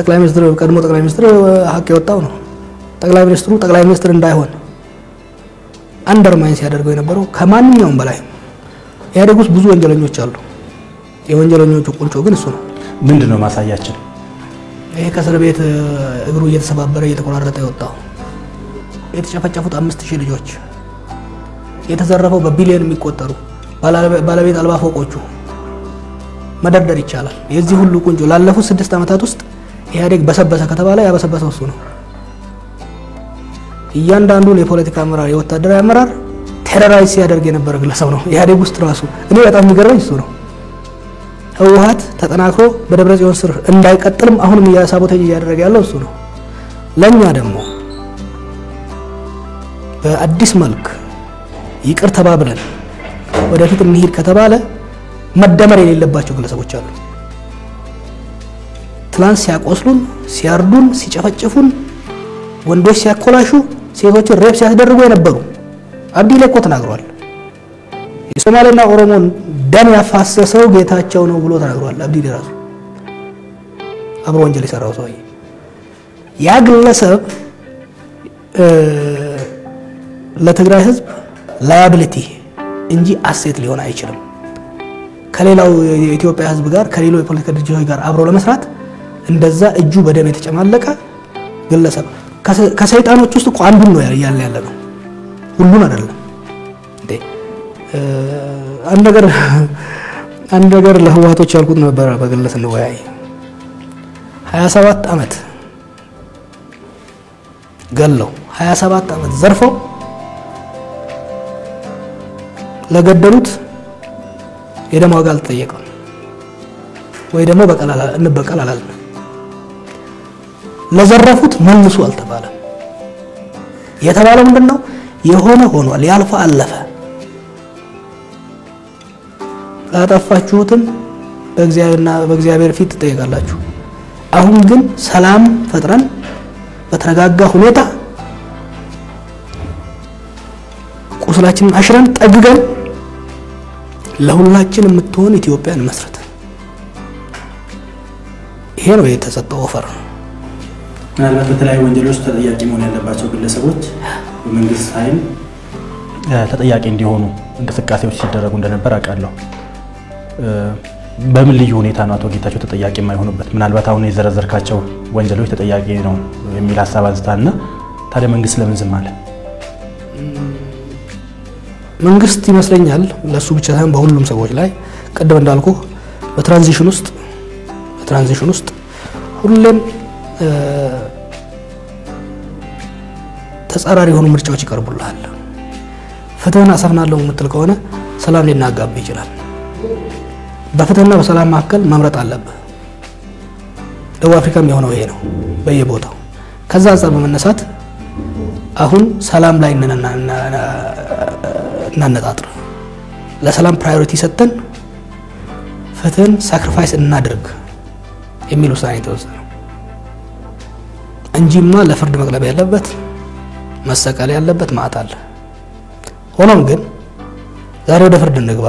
ጠቅላይ ሚኒስትር ቀድሞ ጠቅላይ ሚኒስትር ሀቅ የወጣው ነው። ጠቅላይ ሚኒስትሩ ጠቅላይ ሚኒስትር እንዳይሆን አንደርማይን ሲያደርገው የነበረው ከማንኛውም በላይ ኢህአዴግ ውስጥ ብዙ ወንጀለኞች አሉ። የወንጀለኞቹ ቁንጮ ግን እሱ ነው። ምንድን ነው ማሳያችን? ይሄ ከእስር ቤት እግሩ እየተሰባበረ እየተቆራረጠ የወጣው የተጨፈጨፉት አምስት ሺህ ልጆች የተዘረፈው በቢሊዮን የሚቆጠሩ ባለቤት አልባ ፎቆቹ መደርደር ይቻላል። የዚህ ሁሉ ቁንጮ ላለፉት ስድስት ዓመታት ውስጥ ኢህአዴግ በሰበሰ ከተባለ ያበሰበሰው እሱ ነው። እያንዳንዱን የፖለቲካ አመራር፣ የወታደራዊ አመራር terrorize ሲያደርግ የነበረ ግለሰብ ነው። ኢህአዴግ ውስጥ ራሱ እኔ በጣም የሚገርመኝ እሱ ነው። ህወሀት ተጠናክሮ በደብረ ጽዮን ስር እንዳይቀጥልም አሁንም sabotage እያደረገ ያለው እሱ ነው። ለእኛ ደግሞ በአዲስ መልክ ይቅር ተባብለን ወደፊት እንሂድ ከተባለ መደመር የሌለባቸው ግለሰቦች አሉ። ትላንት ሲያቆስሉን፣ ሲያርዱን፣ ሲጨፈጭፉን፣ ወንዶች ሲያኮላሹ፣ ሴቶችን rape ሲያስደርጉ የነበሩ አብዲ እኮ ተናግሯል። የሶማሌና ኦሮሞን ደም ያፋሰሰው ጌታቸው ነው ብሎ ተናግሯል። አብዲ ራሱ አብሮ ወንጀል የሰራው ሰውዬ ያ ግለሰብ ለትግራይ ህዝብ ላያብሊቲ እንጂ አሴት ሊሆን አይችልም። ከሌላው የኢትዮጵያ ህዝብ ጋር ከሌላው የፖለቲካ ድርጅቶች ጋር አብሮ ለመስራት እንደዛ እጁ በደም የተጨማለቀ ግለሰብ። ከሰይጣኖች ውስጥ እኮ አንዱን ነው ያለ ያለ ነው፣ ሁሉን አይደለም። አንድ ነገር አንድ ነገር ለህወሓቶች ያልኩት ነበር በግለስ እንወያይ። 27 ዓመት ገለው 27 ዓመት ዘርፈው ለገደሉት የደም ዋጋ አልተጠየቀም ወይ ደግሞ እንበቀል አላልንም። ለዘረፉት መልሱ አልተባለም። የተባለው ምንድን ነው? የሆነ ሆኗል፣ ያልፈ አለፈ። ላጠፋችሁትም በእግዚአብሔር ፊት ትጠየቃላችሁ። አሁን ግን ሰላም ፈጥረን በተረጋጋ ሁኔታ ቁስላችንን አሽረን ጠግገን ለሁላችን የምትሆን ኢትዮጵያን መስረት። ይሄ ነው የተሰጠው ኦፈር። ምናልባት በተለያዩ ወንጀሎች ተጠያቂ መሆን ያለባቸው ግለሰቦች በመንግስት ኃይል ተጠያቂ እንዲሆኑ እንቅስቃሴዎች ሲደረጉ እንደነበር አውቃለሁ። በምን ልዩ ሁኔታ ነው አቶ ጌታቸው ተጠያቂ የማይሆኑበት? ምናልባት አሁን የዘረዘርካቸው ወንጀሎች ተጠያቂ ነው የሚል ሀሳብ አንስታልና ታዲያ መንግስት ለምን ዝም አለ? መንግስት ይመስለኛል ለሱ ብቻ ሳይሆን በሁሉም ሰዎች ላይ ቅድም እንዳልኩ በትራንዚሽን ውስጥ በትራንዚሽን ውስጥ ሁሌም ተጻራሪ የሆኑ ምርጫዎች ይቀርቡልሃል። ፍትህን አሰፍናለሁ የምትል ከሆነ ሰላም ሊናጋብህ ይችላል። በፍትህና በሰላም መካከል መምረጥ አለብህ። ደቡብ አፍሪካም የሆነው ይሄ ነው በየቦታው። ከዛ አንጻር በመነሳት አሁን ሰላም ላይ እናነጣጥር፣ ለሰላም priority ሰጥተን ፍትህን sacrifice እናድርግ የሚል ውሳኔ የተወሰነው እንጂማ ለፍርድ መቅረብ ያለበት መሰቀል ያለበት ማዕት አለ። ሆኖም ግን ዛሬ ወደ ፍርድ እንግባ፣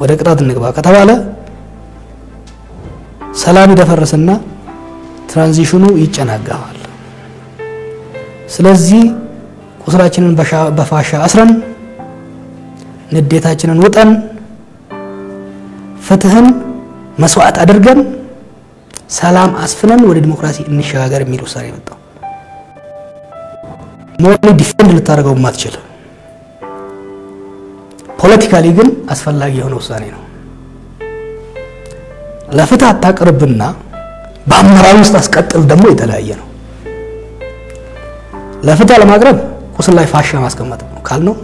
ወደ ቅጣት እንግባ ከተባለ ሰላም ይደፈርስና ትራንዚሽኑ ይጨናገፋል። ስለዚህ ቁስላችንን በፋሻ አስረን ንዴታችንን ውጠን ፍትህን መስዋዕት አድርገን ሰላም አስፍነን ወደ ዲሞክራሲ እንሸጋገር የሚል ውሳኔ መጣ። morally defend ልታደርገው ማትችል politically ግን አስፈላጊ የሆነ ውሳኔ ነው። ለፍትህ አታቅርብና በአመራር ውስጥ አስቀጥል ደግሞ የተለያየ ነው። ለፍትህ ለማቅረብ ቁስል ላይ ፋሻ ማስቀመጥ ነው ካልነው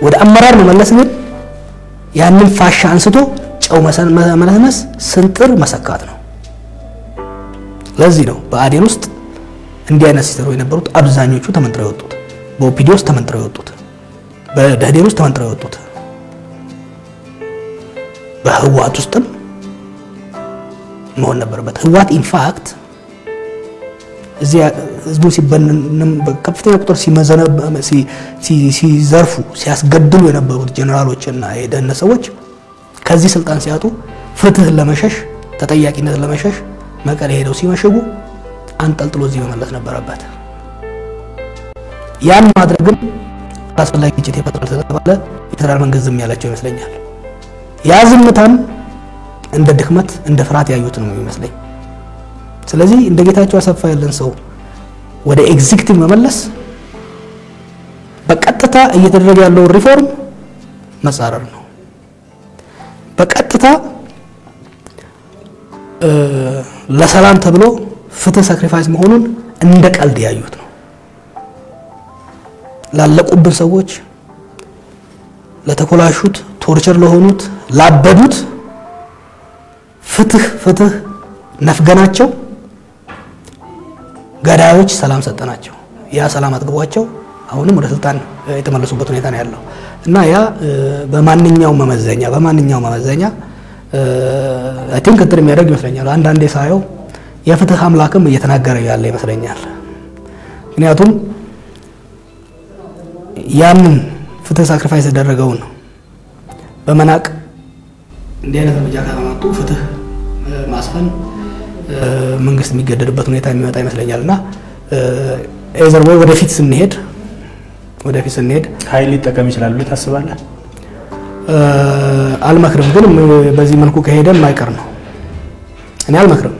ወደ አመራር መመለስ ግን ያንን ፋሻ አንስቶ ጨው መነስነስ፣ ስንጥር መሰካት ነው። ለዚህ ነው በአዴን ውስጥ እንዲህ አይነት ሲሰሩ የነበሩት አብዛኞቹ ተመንጥረው የወጡት፣ በኦፒዲ ውስጥ ተመንጥረው የወጡት፣ በደህዴን ውስጥ ተመንጥረው የወጡት፣ በህወሓት ውስጥም መሆን ነበረበት። ህወሓት in fact እዚያ ህዝቡን ሲበንም ከፍተኛ ቁጥር ሲዘርፉ ሲያስገድሉ የነበሩት ጀኔራሎችና የደህንነት ሰዎች ከዚህ ስልጣን ሲያጡ ፍትህን ለመሸሽ ተጠያቂነት ለመሸሽ መቀሌ ሄደው ሲመሽጉ አንጠልጥሎ እዚህ መመለስ ነበረበት። ያን ማድረግም አስፈላጊ ግጭት ይፈጥራል ስለተባለ የፌዴራል መንግስት ዝም ያላቸው ይመስለኛል። ያ ዝምታም እንደ ድክመት እንደ ፍርሃት ያዩት ነው የሚመስለኝ። ስለዚህ እንደ ጌታቸው አሰፋ ያለን ሰው ወደ executive መመለስ በቀጥታ እየተደረገ ያለውን ሪፎርም መጻረር ነው። በቀጥታ ለሰላም ተብሎ ፍትህ sacrifice መሆኑን እንደ ቀልድ ያዩት ነው። ላለቁብን ሰዎች፣ ለተኮላሹት፣ torture ለሆኑት፣ ላበዱት ፍትህ ፍትህ ነፍገናቸው ገዳዮች ሰላም ሰጠናቸው። ያ ሰላም አጥግቧቸው አሁንም ወደ ስልጣን የተመለሱበት ሁኔታ ነው ያለው እና ያ በማንኛውም መመዘኛ በማንኛውም መመዘኛ I think እንትን የሚያደርግ ይመስለኛል። አንዳንዴ ሳየው የፍትህ አምላክም እየተናገረ ያለ ይመስለኛል። ምክንያቱም ያንን ፍትህ sacrifice የተደረገውን በመናቅ እንዲህ አይነት እርምጃ ከተመጡ ፍትህ ማስፈን መንግስት የሚገደድበት ሁኔታ የሚመጣ ይመስለኛል እና ኤዘር ወይ ወደፊት ስንሄድ ወደፊት ስንሄድ ኃይል ሊጠቀም ይችላል ብለህ ታስባለህ? አልመክርም፣ ግን በዚህ መልኩ ከሄደ የማይቀር ነው። እኔ አልመክርም።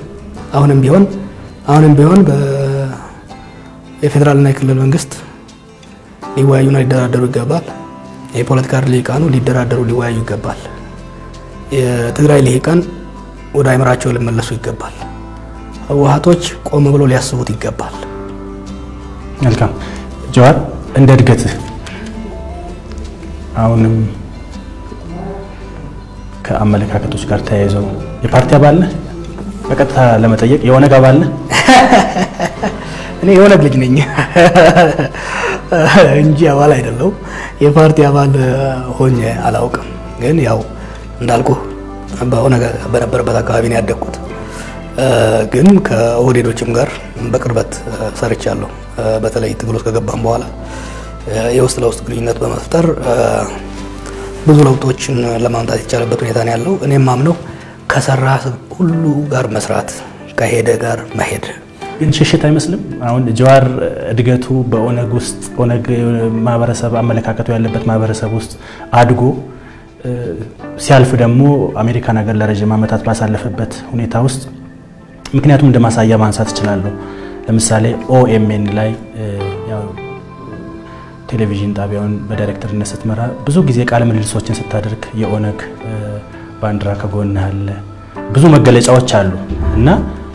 አሁንም ቢሆን አሁንም ቢሆን የፌዴራልና የክልል መንግስት ሊወያዩና ሊደራደሩ ይገባል። የፖለቲካ ልሂቃኑ ሊደራደሩ ሊወያዩ ይገባል። የትግራይ ልሂቃን ወደ አይምራቸው ሊመለሱ ይገባል። ህወሓቶች ቆም ብሎ ሊያስቡት ይገባል። መልካም ጀዋር፣ እንደ እድገትህ አሁንም ከአመለካከቶች ጋር ተያይዘው የፓርቲ አባል ነህ? በቀጥታ ለመጠየቅ የኦነግ አባል ነህ? እኔ የኦነግ ልጅ ነኝ እንጂ አባል አይደለሁም። የፓርቲ አባል ሆኜ አላውቅም። ግን ያው እንዳልኩ በኦነግ በነበረበት አካባቢ ነው ያደግኩት። ግን ከኦህዴዶችም ጋር በቅርበት ሰርቻለሁ። በተለይ ትግል ውስጥ ከገባም በኋላ የውስጥ ለውስጥ ግንኙነት በመፍጠር ብዙ ለውጦችን ለማምጣት የቻለበት ሁኔታ ነው ያለው። እኔም ማምነው ከሰራ ሁሉ ጋር መስራት ከሄደ ጋር መሄድ ግን ሽሽት አይመስልም? አሁን ጀዋር እድገቱ በኦነግ ውስጥ ኦነግ ማህበረሰብ አመለካከቱ ያለበት ማህበረሰብ ውስጥ አድጎ ሲያልፍ ደግሞ አሜሪካን ሀገር ለረዥም ዓመታት ባሳለፈበት ሁኔታ ውስጥ ምክንያቱም እንደ ማሳያ ማንሳት እችላለሁ። ለምሳሌ ኦኤምኤን ላይ ቴሌቪዥን ጣቢያውን በዳይሬክተርነት ስትመራ ብዙ ጊዜ ቃለ ምልልሶችን ስታደርግ የኦነግ ባንዲራ ከጎንህ አለ፣ ብዙ መገለጫዎች አሉ እና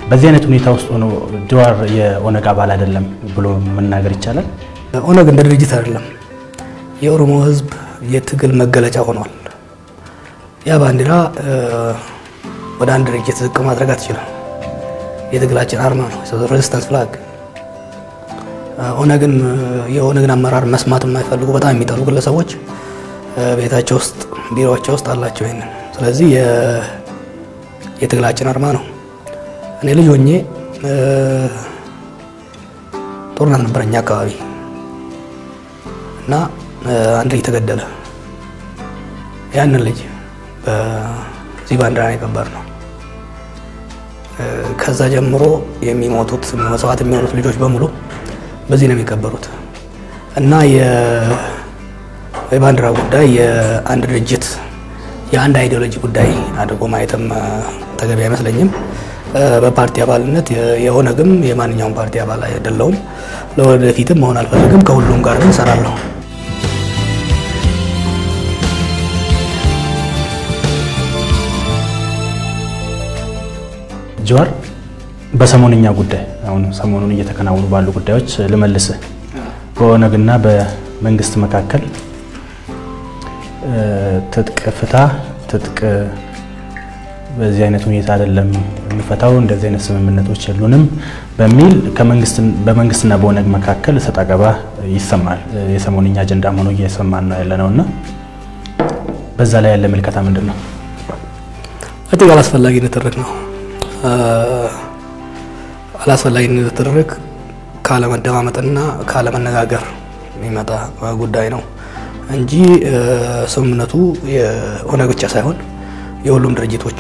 በዚህ አይነት ሁኔታ ውስጥ ሆኖ ጀዋር የኦነግ አባል አይደለም ብሎ መናገር ይቻላል? ኦነግ እንደ ድርጅት አይደለም፣ የኦሮሞ ሕዝብ የትግል መገለጫ ሆኗል። ያ ባንዲራ ወደ አንድ ድርጅት ዝቅ ማድረግ አትችልም። የትግላችን አርማ ነው፣ resistance flag። ኦነግን የኦነግን አመራር መስማት የማይፈልጉ በጣም የሚጠሉ ግለሰቦች ቤታቸው ውስጥ ቢሮቸው ውስጥ አላቸው ይሄንን። ስለዚህ የትግላችን አርማ ነው። እኔ ልጅ ሆኜ ጦርነት ነበር እኛ አካባቢ እና አንድ ልጅ ተገደለ። ያንን ልጅ በዚህ ባንዲራ የቀበር ነው። ከዛ ጀምሮ የሚሞቱት መስዋዕት የሚሆኑት ልጆች በሙሉ በዚህ ነው የሚቀበሩት እና የባንዲራ ጉዳይ የአንድ ድርጅት የአንድ ideology ጉዳይ አድርጎ ማየትም ተገቢ አይመስለኝም። በፓርቲ አባልነት የኦነግም የማንኛውም ፓርቲ አባል አይደለሁም። ለወደፊትም መሆን አልፈልግም። ከሁሉም ጋር ግን እሰራለሁ። ጀዋር በሰሞንኛ ጉዳይ አሁን ሰሞኑን እየተከናወኑ ባሉ ጉዳዮች ልመልስህ። በኦነግና በመንግስት መካከል ትጥቅ ፍታ፣ ትጥቅ በዚህ አይነት ሁኔታ አይደለም የሚፈታው፣ እንደዚህ አይነት ስምምነቶች የሉንም በሚል በመንግስትና በኦነግ መካከል ሰጣ ገባ ይሰማል። የሰሞንኛ አጀንዳ ሆኖ እየሰማን ነው ያለ ነው እና በዛ ላይ ያለ ምልከታ ምንድን ነው? እጅግ አላስፈላጊ ነው። አላስፈላጊ ንትርክ ካለመደማመጥና ካለመነጋገር የሚመጣ ጉዳይ ነው እንጂ ስምምነቱ የኦነግ ብቻ ሳይሆን የሁሉም ድርጅቶች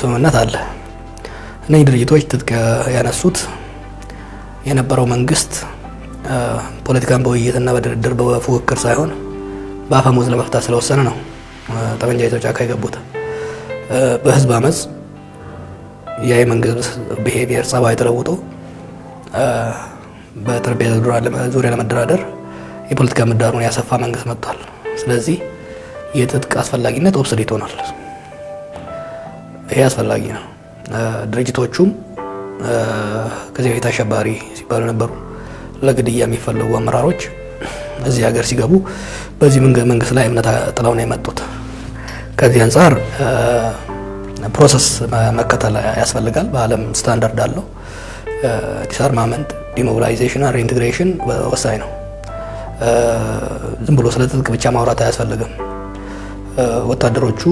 ስምምነት አለ። እነዚህ ድርጅቶች ትጥቅ ያነሱት የነበረው መንግስት ፖለቲካን በውይይትና በድርድር በፉክክር ሳይሆን በአፈሙዝ ለመፍታት ስለወሰነ ነው ጠመንጃ ይዘው ጫካ የገቡት። በህዝብ አመፅ ያ የመንግስት behavior ጸባይ ተለውጦ በጠረጴዛ ዙሪያ ለመደራደር የፖለቲካ ምህዳሩን ያሰፋ መንግስት መጥቷል። ስለዚህ የትጥቅ አስፈላጊነት obsolete ሆኗል። ይሄ አስፈላጊ ነው። ድርጅቶቹም ከዚህ በፊት አሸባሪ ሲባሉ ነበሩ ለግድያ የሚፈለጉ አመራሮች እዚህ ሀገር ሲገቡ በዚህ መንግስት ላይ እምነት ጥለው ነው የመጡት። ከዚህ አንጻር process መከተል ያስፈልጋል። በዓለም ስታንዳርድ አለው። disarmament፣ demobilization፣ reintegration ወሳኝ ነው። ዝም ብሎ ስለ ትጥቅ ብቻ ማውራት አያስፈልግም። ወታደሮቹ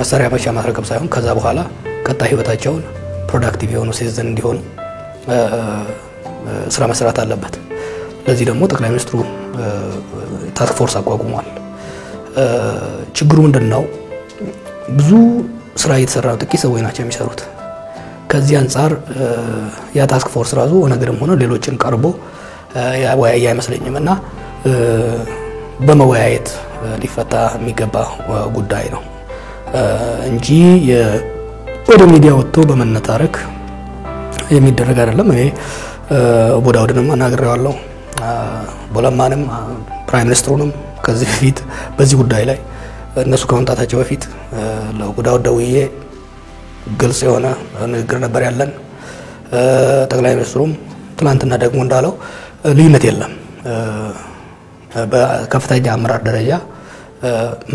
መሳሪያ ብቻ ማስረከብ ሳይሆን ከዛ በኋላ ቀጣይ ህይወታቸውን productive የሆኑ citizen እንዲሆኑ ስራ መስራት አለበት። ለዚህ ደግሞ ጠቅላይ ሚኒስትሩ task force አቋቁሟል። ችግሩ ምንድን ነው? ብዙ ስራ እየተሰራ ነው። ጥቂት ሰዎች ናቸው የሚሰሩት። ከዚህ አንጻር ያ task force ራሱ ኦነግንም ሆነ ሌሎችን ቀርቦ ያወያየ አይመስለኝም እና በመወያየት ሊፈታ የሚገባ ጉዳይ ነው እንጂ ወደ ሚዲያ ወጥቶ በመነታረክ የሚደረግ አይደለም። እኔ ኦቦ ዳውድንም አናግሬዋለሁ፣ ኦቦ ለማንም prime ሚኒስትሩንም ከዚህ በፊት በዚህ ጉዳይ ላይ እነሱ ከመምጣታቸው በፊት ለኦቦ ዳውድ ደውዬ ግልጽ የሆነ ንግግር ነበር ያለን። ጠቅላይ ሚኒስትሩም ትናንትና ደግሞ እንዳለው ልዩነት የለም። በከፍተኛ አመራር ደረጃ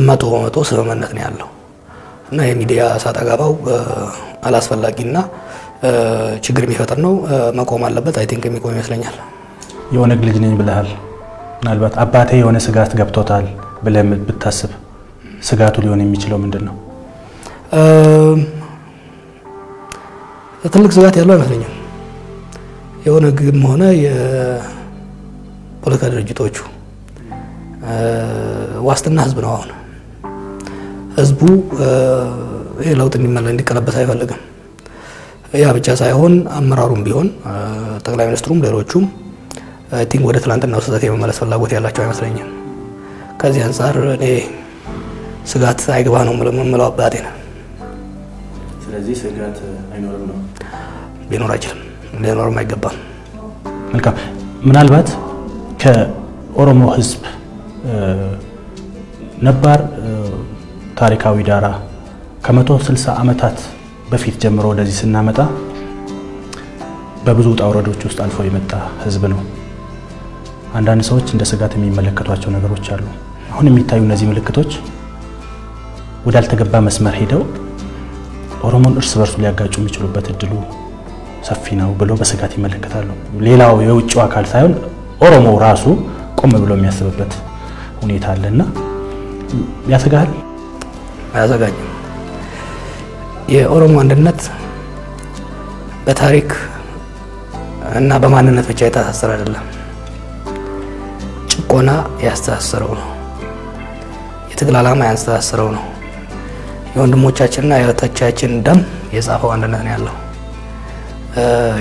መቶ በመቶ ስምምነት ነው ያለው እና የሚዲያ እሰጥ አገባው አላስፈላጊና ችግር የሚፈጥር ነው። መቆም አለበት። I think የሚቆም ይመስለኛል። የኦነግ ልጅ ነኝ ብለሃል። ምናልባት አባቴ የሆነ ስጋት ገብቶታል ብለህ ብታስብ ስጋቱ ሊሆን የሚችለው ምንድን ነው? ትልቅ ስጋት ያለው አይመስለኝም። የኦነግም ሆነ የፖለቲካ ድርጅቶቹ ዋስትና ህዝብ ነው። አሁን ህዝቡ ይህ ለውጥ እንዲመለ እንዲቀለበስ አይፈልግም። ያ ብቻ ሳይሆን አመራሩም ቢሆን ጠቅላይ ሚኒስትሩም ሌሎቹም think ወደ ትላንትናው ስህተት የመመለስ ፍላጎት ያላቸው አይመስለኝም። ከዚህ አንጻር እኔ ስጋት አይግባ ነው የምለው አባቴ ነው። ስለዚህ ስጋት አይኖርም ነው ሊኖር አይችልም፣ ሊኖርም አይገባም። መልካም። ምናልባት ከኦሮሞ ህዝብ ነባር ታሪካዊ ዳራ ከመቶ ስልሳ ዓመታት በፊት ጀምሮ ወደዚህ ስናመጣ በብዙ ውጣ ውረዶች ውስጥ አልፎ የመጣ ህዝብ ነው። አንዳንድ ሰዎች እንደ ስጋት የሚመለከቷቸው ነገሮች አሉ። አሁን የሚታዩ እነዚህ ምልክቶች ወዳልተገባ መስመር ሄደው ኦሮሞን እርስ በርሱ ሊያጋጩ የሚችሉበት እድሉ ሰፊ ነው ብሎ በስጋት ይመለከታሉ። ሌላው የውጭው አካል ሳይሆን ኦሮሞ ራሱ ቆም ብሎ የሚያስብበት ሁኔታ አለና ያሰጋል። አያሰጋኝም። የኦሮሞ አንድነት በታሪክ እና በማንነት ብቻ የተሳሰረ አይደለም። ጭቆና ያስተሳሰረው ነው። የትግል ዓላማ ያስተሳሰረው ነው። የወንድሞቻችንና የእህቶቻችን ደም የጻፈው አንድነት ነው ያለው።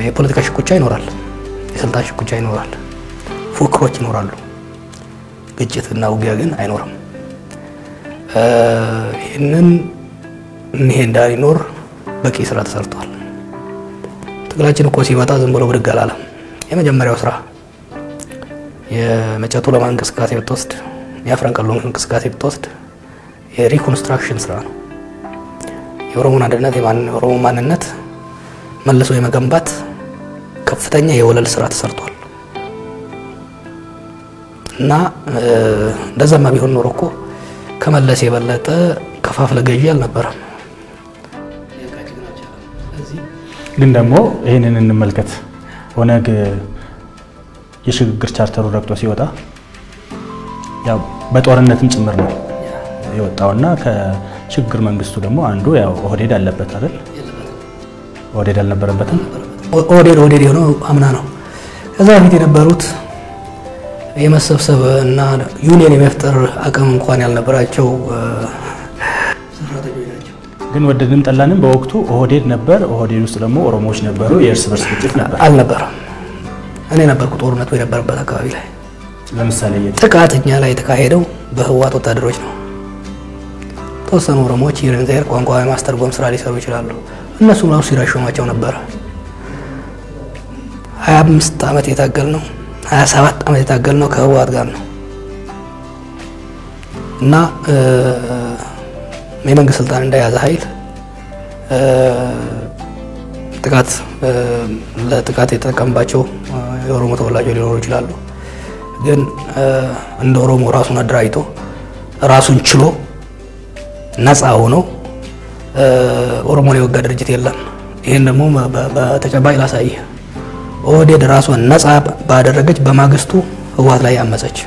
የፖለቲካ ሽኩቻ ይኖራል፣ የስልጣን ሽኩቻ ይኖራል፣ ፉክክሮች ይኖራሉ። ግጭት እና ውጊያ ግን አይኖርም። ይህንን ይሄ እንዳይኖር በቂ ስራ ተሰርቷል። ትግላችን እኮ ሲመጣ ዝም ብሎ ብድግ አላለም። የመጀመሪያው ስራ የመጨቱ ለማ እንቅስቃሴ ብትወስድ፣ የአፍረንቀሎ እንቅስቃሴ ብትወስድ የሪኮንስትራክሽን ስራ ነው። የኦሮሞን አንድነት የኦሮሞ ማንነት መልሶ የመገንባት ከፍተኛ የወለል ስራ ተሰርቷል እና እንደዛማ ቢሆን ኖሮ እኮ ከመለስ የበለጠ ከፋፍለ ገዢ አልነበረም። ግን ደግሞ ይህንን እንመልከት። ኦነግ የሽግግር ቻርተሩ ረግጦ ሲወጣ ያው በጦርነትም ጭምር ነው የወጣውና ከሽግግር መንግስቱ ደግሞ አንዱ ያው ኦህዴድ አለበት አይደል? ኦህዴድ አልነበረበትም። ኦህዴድ ኦህዴድ የሆነው አምና ነው። ከዛ በፊት የነበሩት የመሰብሰብ እና ዩኒየን የመፍጠር አቅም እንኳን ያልነበራቸው ግን ወደድንም ጠላንም በወቅቱ ኦህዴድ ነበር። ኦህዴድ ውስጥ ደግሞ ኦሮሞዎች ነበሩ። የእርስ በርስ ግጭት ነበር። አልነበረም። እኔ ነበርኩ ጦርነቱ የነበረበት አካባቢ ላይ። ለምሳሌ? ጥቃት እኛ ላይ የተካሄደው በህወሓት ወታደሮች ነው። ተወሰኑ ኦሮሞዎች የሬንዜር ቋንቋ የማስተርጎም ስራ ሊሰሩ ይችላሉ። እነሱም ራሱ ሲረሾማቸው ነበረ። 25 ዓመት የታገል ነው 27 ዓመት የታገል ነው ከህወሓት ጋር ነው እና የመንግስት ስልጣን እንደያዘ ኃይል ጥቃት ለጥቃት የተጠቀምባቸው የኦሮሞ ተወላጆች ሊኖሩ ይችላሉ። ግን እንደ ኦሮሞ ራሱን አደራጅቶ ራሱን ችሎ ነፃ ሆኖ ኦሮሞን የወጋ ድርጅት የለም። ይህን ደግሞ በተጨባጭ ላሳይህ። ኦህዴድ ራሷን ነፃ ባደረገች በማግስቱ ህወሓት ላይ አመፀች።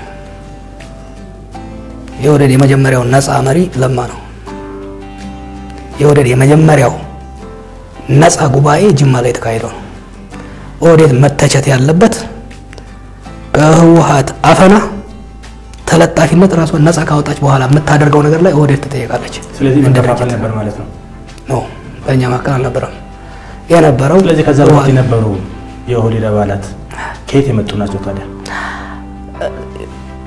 የኦህዴድ የመጀመሪያው ነፃ መሪ ለማ ነው። የኦህዴድ የመጀመሪያው ነፃ ጉባኤ ጅማ ላይ የተካሄደው ነው። ኦህዴድ መተቸት ያለበት ከህወሓት አፈና ተለጣፊነት ራሷን ነፃ ካወጣች በኋላ የምታደርገው ነገር ላይ ኦህዴድ ትጠየቃለች። ስለዚህ መከፋፈል ነበር ማለት ነው። No በእኛ መካከል አልነበረም የነበረው። ስለዚህ ከዛ በፊት የነበሩ የኦህዴድ አባላት ከየት የመጡ ናቸው ታዲያ?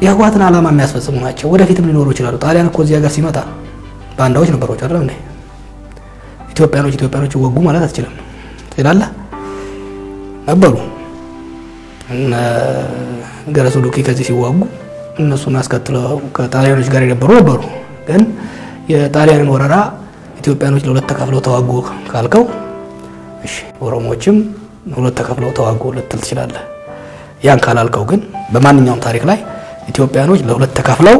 የህወሓትን ዓላማ የሚያስፈጽሙ ናቸው። ወደፊትም ሊኖሩ ይችላሉ። ጣሊያን እኮ እዚህ ሀገር ሲመጣ ባንዳዎች ነበሩ አይደለም እንዴ? ኢትዮጵያኖች ኢትዮጵያኖች ወጉ ማለት አትችልም ትላለህ። ነበሩ ገረሱ ዱኪ ከዚህ ሲዋጉ እነሱን አስከትለው ከጣሊያኖች ጋር የነበሩ ነበሩ። ግን የጣሊያንን ወረራ ኢትዮጵያኖች ለሁለት ተከፍለው ተዋጉ ካልከው እሺ፣ ኦሮሞዎችም ሁለት ተከፍለው ተዋጉ ልትል ትችላለህ። ያን ካላልከው ግን በማንኛውም ታሪክ ላይ ኢትዮጵያኖች ለሁለት ተከፍለው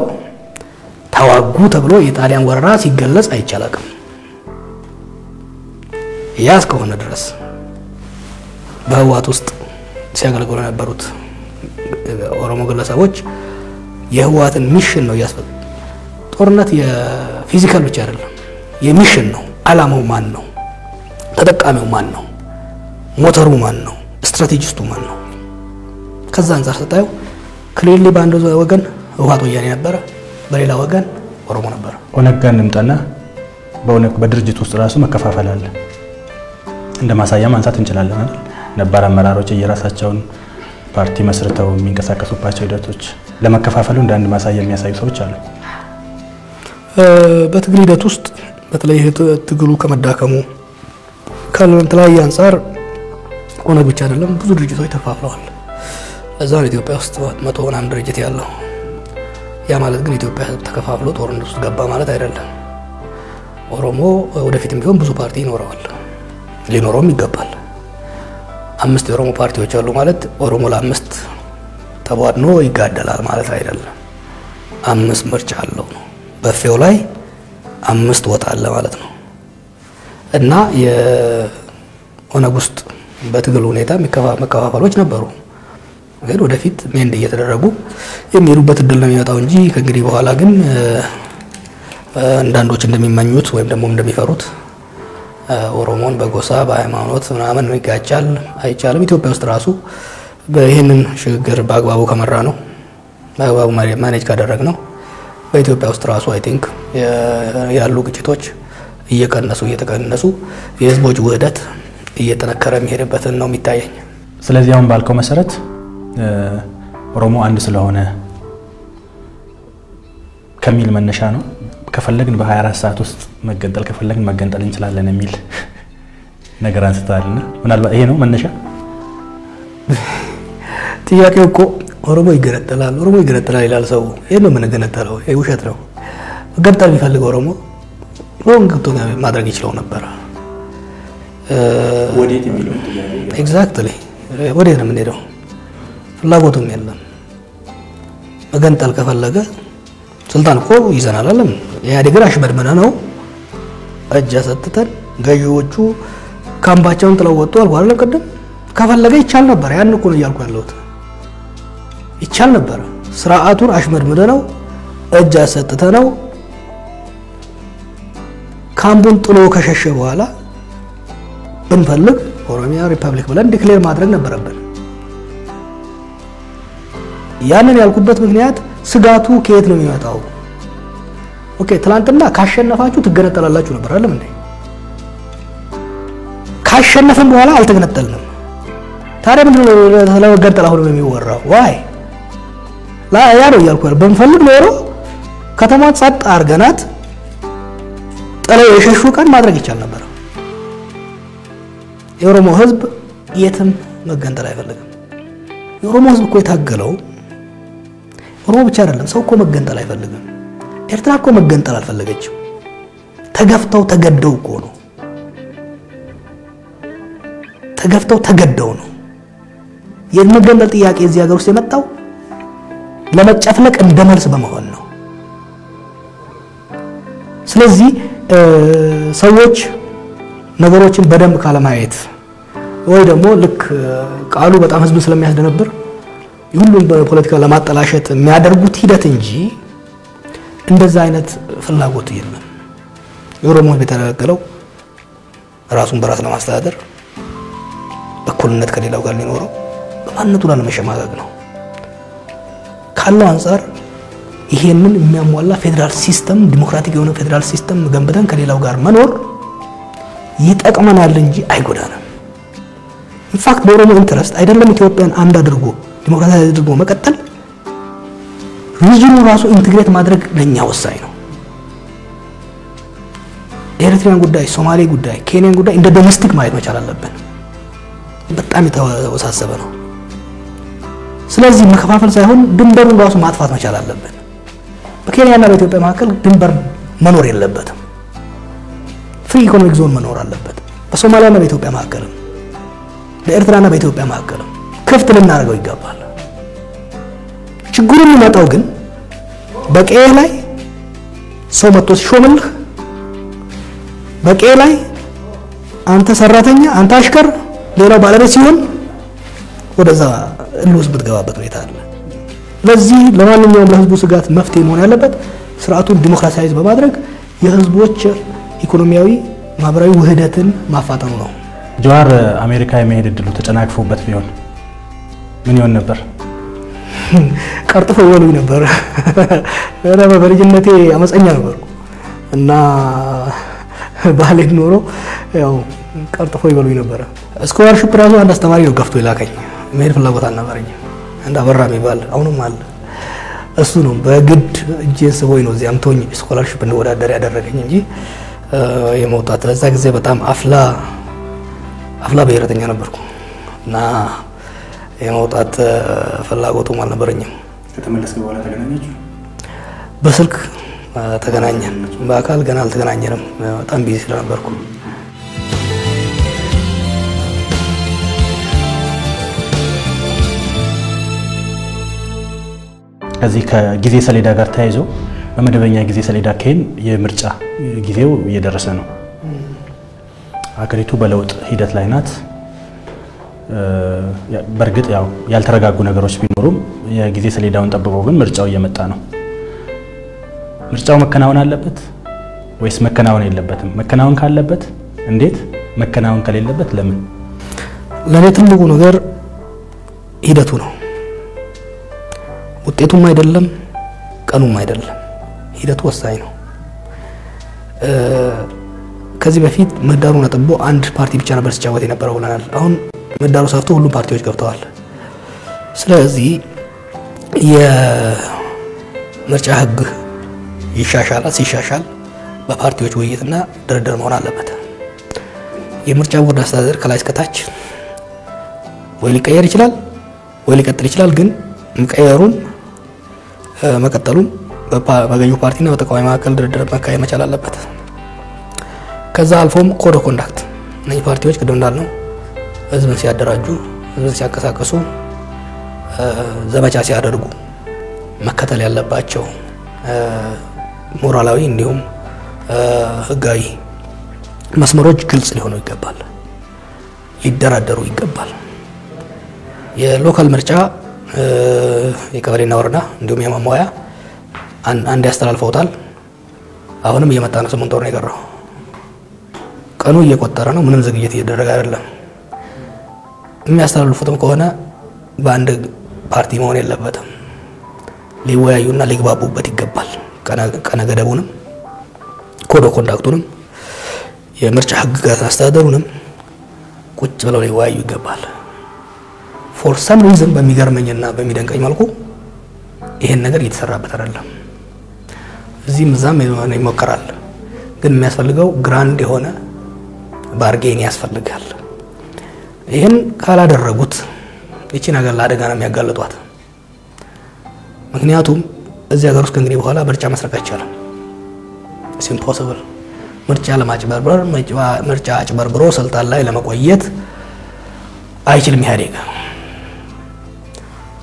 ተዋጉ ተብሎ የጣሊያን ወረራ ሲገለጽ አይቻላቅም። ያ እስከሆነ ድረስ በህወሓት ውስጥ ሲያገለግሉ የነበሩት ኦሮሞ ግለሰቦች የህወሓትን mission ነው እያስፈ ጦርነት የ physical ብቻ አይደለም፣ የ mission ነው። አላማው ማን ነው? ተጠቃሚው ማን ነው? ሞተሩ ማን ነው? strategist ኡ ማን ነው? ከዛ አንጻር ስታየው Clearly በአንድ ወገን ህወሓት ወያኔ ነበረ፣ በሌላ ወገን ኦሮሞ ነበረ። ኦነግ ጋር እንምጣና በኦነግ በድርጅት ውስጥ ራሱ መከፋፈል አለ። እንደ ማሳያ ማንሳት እንችላለን አይደል? ነባር አመራሮች የራሳቸውን ፓርቲ መስርተው የሚንቀሳቀሱባቸው ሂደቶች ለመከፋፈሉ እንደ አንድ ማሳያ የሚያሳዩ ሰዎች አሉ። በትግል ሂደት ውስጥ በተለይ ትግሉ ከመዳከሙ ከተለያየ አንጻር ኦነግ ብቻ አይደለም ብዙ ድርጅቶች ተፋፍለዋል። እዛ ኢትዮጵያ ውስጥ መቶ ምናምን ድርጅት ያለው። ያ ማለት ግን ኢትዮጵያ ህዝብ ተከፋፍሎ ጦርነት ውስጥ ገባ ማለት አይደለም። ኦሮሞ ወደፊትም ቢሆን ብዙ ፓርቲ ይኖረዋል፣ ሊኖረውም ይገባል። አምስት የኦሮሞ ፓርቲዎች አሉ ማለት ኦሮሞ ለአምስት ተቧድኖ ይጋደላል ማለት አይደለም። አምስት ምርጫ አለው ነው። በፌው ላይ አምስት ወጥ አለ ማለት ነው እና የኦነግ ውስጥ በትግል ሁኔታ መከፋፈሎች ነበሩ። ግን ወደፊት ሜንድ እየተደረጉ የሚሄዱበት እድል ነው የሚመጣው እንጂ ከእንግዲህ በኋላ ግን አንዳንዶች እንደሚመኙት ወይም ደግሞ እንደሚፈሩት ኦሮሞን በጎሳ በሃይማኖት ምናምን ይጋጫል አይቻልም። ኢትዮጵያ ውስጥ ራሱ ይህንን ሽግግር በአግባቡ ከመራነው በአግባቡ manage ካደረግነው በኢትዮጵያ ውስጥ ራሱ I think ያሉ ግጭቶች እየቀነሱ እየተቀነሱ የህዝቦች ውህደት እየጠነከረ የሚሄድበትን ነው የሚታየኝ። ስለዚህ አሁን ባልከው መሰረት ኦሮሞ አንድ ስለሆነ ከሚል መነሻ ነው ከፈለግን በ24 ሰዓት ውስጥ መገንጠል ከፈለግን መገንጠል እንችላለን የሚል ነገር አንስተዋልና ምናልባት ይሄ ነው መነሻ። ጥያቄው እኮ ኦሮሞ ይገነጠላል፣ ኦሮሞ ይገነጠላል ይላል ሰው። ይህን ነው የምንገነጠለው? ይህ ውሸት ነው። መገንጠል የሚፈልግ ኦሮሞ ሮን ገብቶ ማድረግ ይችለው ነበረ። Exactly ወዴት ነው የምንሄደው? ፍላጎቱም የለም። መገንጠል ከፈለገ ስልጣን እኮ ይዘናል አለም ኢህአዴግን አሽመድመነ ነው እጅ አሰጥተን ገዢዎቹ ካምባቸውን ጥለው ወጡ አልኩ አይደለም ቅድም። ከፈለገ ይቻል ነበር። ያን እኮ ነው እያልኩ ያለሁት። ይቻል ነበረ። ስርዓቱን አሽመድምደ ነው እጅ አሰጥተ ነው ካምቡን ጥሎ ከሸሸ በኋላ ብንፈልግ ኦሮሚያ ሪፐብሊክ ብለን declare ማድረግ ነበረብን። ያንን ያልኩበት ምክንያት ስጋቱ ከየት ነው የሚመጣው? Okay ትላንትና ካሸነፋችሁ ትገነጠላላችሁ ነበር አይደለም እንዴ? ካሸነፍን በኋላ አልተገነጠልንም። ታዲያ ምንድን ነው ስለመገንጠል አሁንም የሚወራው? Why ያ ነው እያልኩ ብንፈልግ ኖሮ ከተማን ጸጥ አርገናት ጥለው የሸሹ ቀን ማድረግ ይቻል ነበር። የኦሮሞ ህዝብ የትም መገንጠል አይፈልግም። የኦሮሞ ህዝብ እኮ የታገለው ኦሮሞ ብቻ አይደለም፣ ሰው እኮ መገንጠል አይፈልግም። ኤርትራ እኮ መገንጠል አልፈለገችም። ተገፍተው ተገደው እኮ ነው። ተገፍተው ተገደው ነው የመገንጠል ጥያቄ እዚህ ሀገር ውስጥ የመጣው ለመጨፍለቅ እንደ መልስ በመሆን ነው። ስለዚህ ሰዎች ነገሮችን በደንብ ካለማየት ወይ ደግሞ ልክ ቃሉ በጣም ህዝብን ስለሚያስደነብር ሁሉም በፖለቲካ ለማጠላሸት የሚያደርጉት ሂደት እንጂ እንደዛ አይነት ፍላጎት የለም። የኦሮሞ ህዝብ የተገለገለው ራሱን በራስ ለማስተዳደር በእኩልነት ከሌላው ጋር ሊኖረው በማንነቱ ላለመሸማቀቅ ነው። ካለው አንጻር ይሄንን የሚያሟላ federal system democratic የሆነ federal system ገንብተን ከሌላው ጋር መኖር ይጠቅመናል እንጂ አይጎዳንም። In fact በኦሮሞ interest አይደለም ኢትዮጵያን አንድ አድርጎ ዲሞክራሲያዊ አድርጎ መቀጠል region ኡ ራሱ integrate ማድረግ ለኛ ወሳኝ ነው። የኤርትራን ጉዳይ፣ ሶማሌ ጉዳይ፣ ኬንያን ጉዳይ እንደ domestic ማየት መቻል አለብን። በጣም የተወሳሰበ ነው። ስለዚህ መከፋፈል ሳይሆን ድንበሩን ራሱ ማጥፋት መቻል አለብን። በኬንያና በኢትዮጵያ መካከል ድንበር መኖር የለበትም። Free economic zone መኖር አለበት። በሶማሊያና በኢትዮጵያ መካከልም በኤርትራና በኢትዮጵያ መካከልም ክፍት ልናደርገው ይገባል። ችግሩ የሚመጣው ግን በቀዬ ላይ ሰው መጥቶ ሲሾምልህ በቀዬ ላይ አንተ ሰራተኛ፣ አንተ አሽከር፣ ሌላው ባለቤት ሲሆን ወደዛ እልህ ውስጥ ብትገባበት ሁኔታ አለ። ለዚህ ለማንኛውም ለህዝቡ ስጋት መፍትሄ መሆን ያለበት ስርዓቱን ዲሞክራሲያዊዝ በማድረግ የህዝቦች ኢኮኖሚያዊ፣ ማህበራዊ ውህደትን ማፋጠኑ ነው። ጀዋር አሜሪካ የመሄድ እድሉ ተጨናግፎበት ቢሆን ምን ይሆን ነበር? ቀርጥፎ ይበሉኝ ነበር። በልጅነቴ አመፀኛ ነበርኩ እና ባልሄድ ኖሮ ያው ቀርጥፎ ይበሉኝ ነበረ። scholarship ራሱ አንድ አስተማሪ ነው ገፍቶ የላከኝ። መሄድ ፍላጎት አልነበረኝም። አንድ አበራ የሚባል አሁንም አለ። እሱ ነው በግድ እጄን ስቦኝ ነው እዚህ አምጥቶኝ scholarship እንወዳደር ያደረገኝ እንጂ የመውጣት በዛ ጊዜ በጣም አፍላ አፍላ ብሔረተኛ ነበርኩ እና የመውጣት ፍላጎቱም አልነበረኝም። ከተመለስክ በኋላ ተገናኛችሁ? በስልክ ተገናኘን። በአካል ገና አልተገናኘንም፣ በጣም ቢዚ ስለነበርኩ። ከዚህ ከጊዜ ሰሌዳ ጋር ተያይዞ በመደበኛ ጊዜ ሰሌዳ ከሄን የምርጫ ጊዜው እየደረሰ ነው። ሀገሪቱ በለውጥ ሂደት ላይ ናት። በእርግጥ ያው ያልተረጋጉ ነገሮች ቢኖሩም የጊዜ ሰሌዳውን ጠብቆ ግን ምርጫው እየመጣ ነው። ምርጫው መከናወን አለበት ወይስ መከናወን የለበትም? መከናወን ካለበት እንዴት? መከናወን ከሌለበት ለምን? ለእኔ ትልቁ ነገር ሂደቱ ነው። ውጤቱም አይደለም፣ ቀኑም አይደለም። ሂደቱ ወሳኝ ነው። ከዚህ በፊት ምህዳሩን አጥቦ አንድ ፓርቲ ብቻ ነበር ሲጫወት የነበረው ብለናል። አሁን ምህዳሩ ሰፍቶ ሁሉም ፓርቲዎች ገብተዋል። ስለዚህ የምርጫ ሕግ ይሻሻላል። ሲሻሻል በፓርቲዎች ውይይትና ድርድር መሆን አለበት። የምርጫ ቦርድ አስተዳደር ከላይ እስከታች ወይ ሊቀየር ይችላል ወይ ሊቀጥል ይችላል። ግን መቀየሩም መቀጠሉም በገዢው ፓርቲና በተቃዋሚ መካከል ድርድር መካሄድ መቻል አለበት። ከዛ አልፎም code conduct እነዚህ ፓርቲዎች ቅድም እንዳልነው ህዝብን ሲያደራጁ፣ ህዝብን ሲያንቀሳቀሱ፣ ዘመቻ ሲያደርጉ መከተል ያለባቸው ሞራላዊ እንዲሁም ህጋዊ መስመሮች ግልጽ ሊሆኑ ይገባል። ሊደራደሩ ይገባል። የ local ምርጫ የቀበሌና ወረዳ እንዲሁም የማሟያ አንድ ያስተላልፈውታል። አሁንም እየመጣ ነው። ስምንት ወር ነው የቀረው። ቀኑ እየቆጠረ ነው። ምንም ዝግጅት እየደረገ አይደለም። የሚያስተላልፉትም ከሆነ በአንድ ፓርቲ መሆን የለበትም። ሊወያዩና ሊግባቡበት ይገባል። ቀነ ገደቡንም code conduct ኡንም የምርጫ ህግጋት አስተዳደሩንም ቁጭ ብለው ሊወያዩ ይገባል። for some reason በሚገርመኝና በሚደንቀኝ መልኩ ይሄን ነገር እየተሰራበት አይደለም። እዚህም እዛም ይሞከራል፣ ግን የሚያስፈልገው grand የሆነ bargain ያስፈልጋል። ይህን ካላደረጉት ይቺን ሀገር ለአደጋ ነው የሚያጋልጧት። ምክንያቱም እዚህ ሀገር ውስጥ ከእንግዲህ በኋላ ምርጫ መስረቅ አይቻልም። it's impossible። ምርጫ ለማጭበርበር ምርጫ አጭበርብሮ ስልጣን ላይ ለመቆየት አይችልም ኢህአዴግ።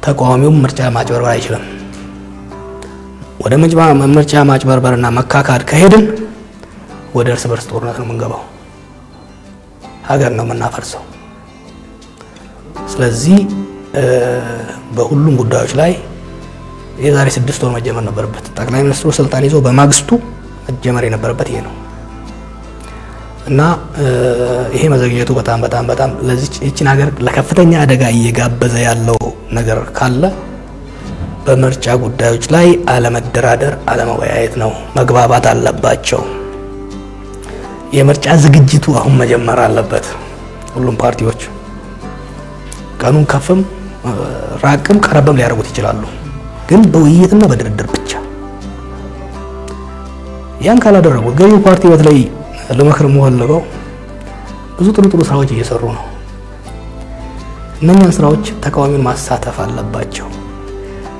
ተቃዋሚውም ምርጫ ማጭበርበር አይችልም። ወደ ምርጫ ማጭበርበርና መካካድ ከሄድን ወደ እርስ በርስ ጦርነት ነው የምንገባው። ሀገር ነው የምናፈርሰው። ስለዚህ በሁሉም ጉዳዮች ላይ የዛሬ ስድስት ወር መጀመር ነበረበት። ጠቅላይ ሚኒስትሩ ስልጣን ይዞ በማግስቱ መጀመር የነበረበት ይሄ ነው እና ይሄ መዘግየቱ በጣም በጣም በጣም ለዚች ይችን ሀገር ለከፍተኛ አደጋ እየጋበዘ ያለው ነገር ካለ በምርጫ ጉዳዮች ላይ አለመደራደር፣ አለመወያየት ነው። መግባባት አለባቸው። የምርጫ ዝግጅቱ አሁን መጀመር አለበት። ሁሉም ፓርቲዎች ቀኑን ከፍም ራቅም ቀረበም ሊያደርጉት ይችላሉ፣ ግን በውይይትና በድርድር ብቻ። ያን ካላደረጉት ገዢው ፓርቲ በተለይ ለመክር የምፈልገው ብዙ ጥሩ ጥሩ ስራዎች እየሰሩ ነው። እነኛን ስራዎች ተቃዋሚውን ማሳተፍ አለባቸው።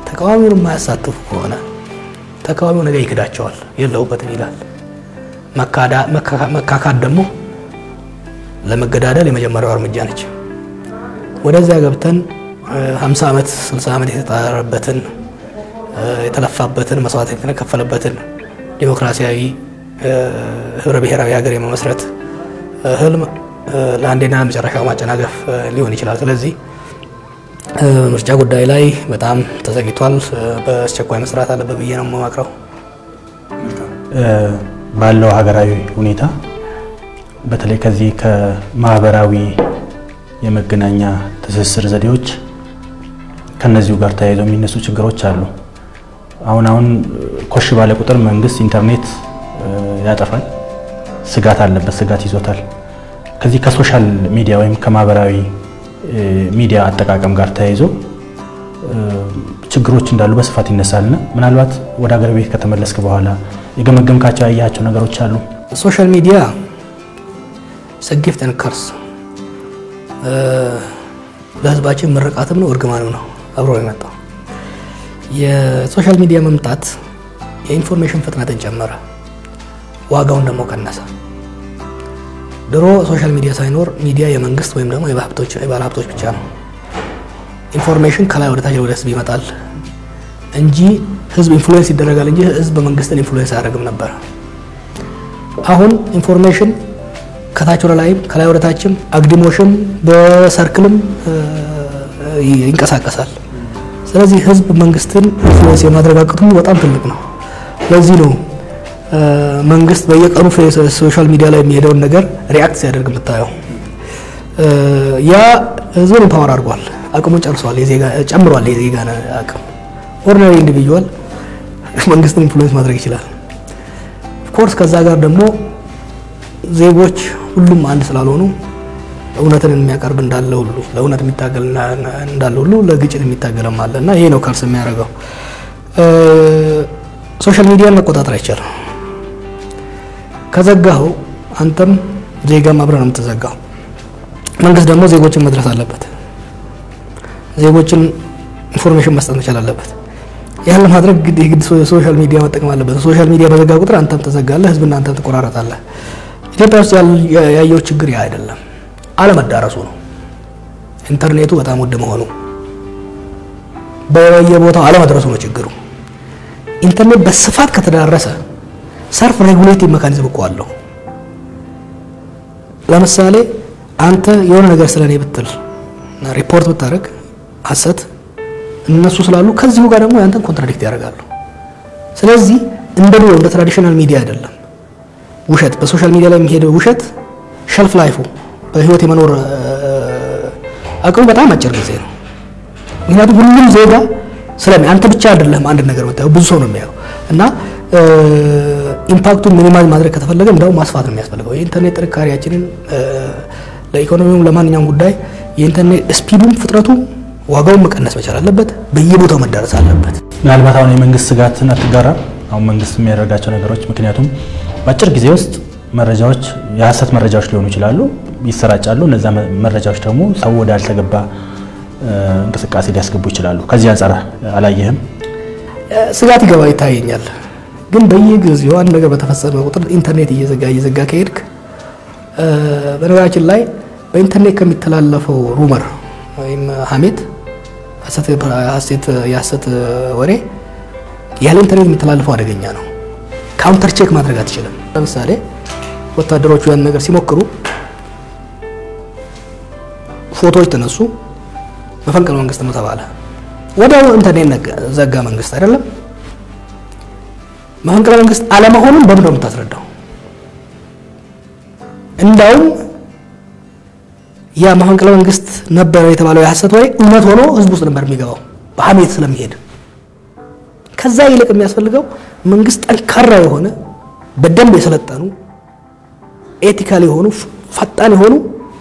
ተቃዋሚውን የማያሳትፉ ከሆነ ተቃዋሚው ነገ ይክዳቸዋል፣ የለውበትም ይላል። መካካድ ደግሞ ለመገዳደል የመጀመሪያው እርምጃ ነች። ወደዚያ ገብተን 50 ዓመት 60 ዓመት የተጣረበትን የተለፋበትን መስዋዕት የተከፈለበትን ዲሞክራሲያዊ ህብረ ብሔራዊ ሀገር የመመስረት ህልም ለአንዴና ለመጨረሻው ማጨናገፍ ሊሆን ይችላል። ስለዚህ ምርጫ ጉዳይ ላይ በጣም ተዘግቷል። በአስቸኳይ መስራት አለበት ብዬ ነው የማቅረው። ባለው ሀገራዊ ሁኔታ በተለይ ከዚህ ከማህበራዊ የመገናኛ ትስስር ዘዴዎች ከነዚሁ ጋር ተያይዘው የሚነሱ ችግሮች አሉ። አሁን አሁን ኮሽ ባለ ቁጥር መንግስት ኢንተርኔት ያጠፋል፣ ስጋት አለበት፣ ስጋት ይዞታል። ከዚህ ከ social media ወይም ከማህበራዊ ሚዲያ አጠቃቀም ጋር ተያይዞ ችግሮች እንዳሉ በስፋት ይነሳልና ምናልባት ወደ ሀገር ቤት ከተመለስክ በኋላ የገመገምካቸው ያየሃቸው ነገሮች አሉ? social media is a gift and curse ለህዝባችን ምርቃትም ነው እርግማንም ነው አብሮ የመጣው። የ social media መምጣት የ information ፍጥነትን ጨመረ፣ ዋጋውን ደግሞ ቀነሰ። ድሮ social media ሳይኖር ሚዲያ የመንግስት ወይም ደግሞ የባለ ሀብቶች ብቻ ነው። information ከላይ ወደ ታች ወደ ህዝብ ይመጣል እንጂ ህዝብ influence ይደረጋል እንጂ ህዝብ መንግስትን influence አያደርግም ነበር። አሁን information ከታች ወደ ላይም ከላይ ወደ ታችም አግድሞሽም በ circle ም ይንቀሳቀሳል። ስለዚህ ህዝብ መንግስትን influence የማድረግ አቅሙ በጣም ትልቅ ነው። ለዚህ ነው መንግስት በየቀኑ social media ላይ የሚሄደውን ነገር react ሲያደርግ የምታየው። ያ ህዝቡን empower አድርጓል፣ አቅሙን ጨርሷል፣ ጨምሯል። የዜጋ አቅም ordinary individual መንግስትን influence ማድረግ ይችላል። of course ከዛ ጋር ደግሞ ዜጎች ሁሉም አንድ ስላልሆኑ እውነትን የሚያቀርብ እንዳለ ሁሉ ለእውነት የሚታገል እንዳለ ሁሉ ለግጭት የሚታገልም አለ እና ይሄ ነው curse የሚያደርገው። social media ን መቆጣጠር አይቻልም። ከዘጋኸው አንተም ዜጋም አብረህ ነው የምትዘጋው። መንግስት ደግሞ ዜጎችን መድረስ አለበት። ዜጎችን information መስጠት መቻል አለበት። ያን ለማድረግ ግድ የግድ social media መጠቀም አለበት። social media በዘጋ ቁጥር አንተም ትዘጋለህ፣ ህዝብና አንተም ትቆራረጣለህ። ኢትዮጵያ ውስጥ ያየው ችግር ያ አይደለም፣ አለመዳረሱ ነው። ኢንተርኔቱ በጣም ውድ መሆኑ በየቦታው አለመድረሱ ነው ችግሩ። ኢንተርኔት በስፋት ከተዳረሰ self regulative mechanism እኮ አለው። ለምሳሌ አንተ የሆነ ነገር ስለኔ ብትል ሪፖርት ብታደርግ ሀሰት እነሱ ስላሉ ከዚሁ ጋር ደግሞ ያንተን contradict ያደርጋሉ። ስለዚህ እንደ ድሮ እንደ traditional media አይደለም። ውሸት በ social media ላይ የሚሄደው ውሸት shelf life ኡ በህይወት የመኖር አቅሙ በጣም አጭር ጊዜ ነው። ምክንያቱም ሁሉም ዜጋ ስለሚ አንተ ብቻ አይደለም አንድ ነገር የምታየው ብዙ ሰው ነው የሚያየው እና impact ኡን minimize ማድረግ ከተፈለገ እንደውም ማስፋት ነው የሚያስፈልገው። የኢንተርኔት ጥንካሬያችንን ለኢኮኖሚውም ለማንኛውም ጉዳይ የኢንተርኔት speed ኡም ፍጥነቱም ዋጋውን መቀነስ መቻል አለበት። በየቦታው መዳረስ አለበት። ምናልባት አሁን የመንግስት ስጋትን አትጋራም? አሁን መንግስት የሚያደርጋቸው ነገሮች ምክንያቱም በአጭር ጊዜ ውስጥ መረጃዎች የሀሰት መረጃዎች ሊሆኑ ይችላሉ፣ ይሰራጫሉ። እነዛ መረጃዎች ደግሞ ሰው ወደ አልተገባ እንቅስቃሴ ሊያስገቡ ይችላሉ። ከዚህ አንጻር አላየህም? ስጋት ይገባ ይታየኛል። ግን በየጊዜው አንድ ነገር በተፈጸመ ቁጥር ኢንተርኔት እየዘጋ እየዘጋ ከሄድክ በነገራችን ላይ በኢንተርኔት ከሚተላለፈው rumor ወይም ሀሜት የሀሰት ወሬ ያለ ኢንተርኔት የሚተላለፈው አደገኛ ነው። counter check ማድረግ አትችልም። ለምሳሌ ወታደሮቹ ያን ነገር ሲሞክሩ ፎቶዎች ተነሱ፣ መፈንቅለ መንግስት ነው ተባለ። ወዲያው ኢንተርኔት ዘጋ መንግስት አይደለም። መፈንቅለ መንግስት አለመሆኑን በምን ነው የምታስረዳው? እንዳውም ያ መፈንቅለ መንግስት ነበረ የተባለው የሀሰት ወሬ እውነት ሆኖ ህዝብ ውስጥ ነበር የሚገባው በሀሜት ስለሚሄድ። ከዛ ይልቅ የሚያስፈልገው መንግስት ጠንካራ የሆነ በደንብ የሰለጠኑ ethical የሆኑ ፈጣን የሆኑ